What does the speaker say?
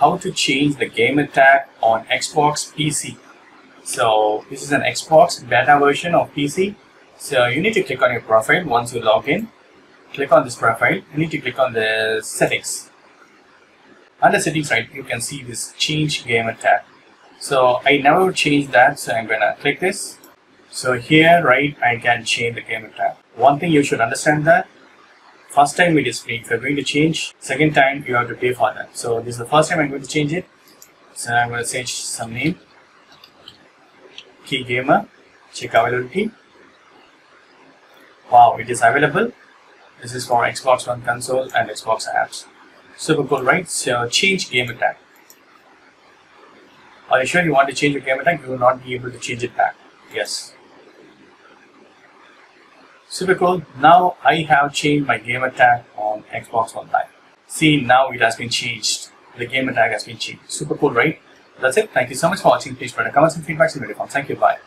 how to change the gamer tag on Xbox PC. So this is an Xbox beta version of PC. So you need to click on your profile once you log in. Click on this profile. You need to click on the settings. Under settings, right, you can see this change gamer tag. So I never changed that, so I'm gonna click this. So here, right, I can change the gamer tag. One thing you should understand that first time it is free. If you're going to change, second time you have to pay for that. So this is the first time I'm going to change it. So I'm going to change some name. Key Gamer. Check availability. Wow, it is available. This is for Xbox One console and Xbox apps. Super cool, right? So change gamer tag. Are you sure you want to change your gamer tag? You will not be able to change it back. Yes. Super cool. Now I have changed my game tag on Xbox One Live. See, now it has been changed. The game tag has been changed. Super cool, right? That's it. Thank you so much for watching. Please put a comments and feedback in the video. Thank you. Bye.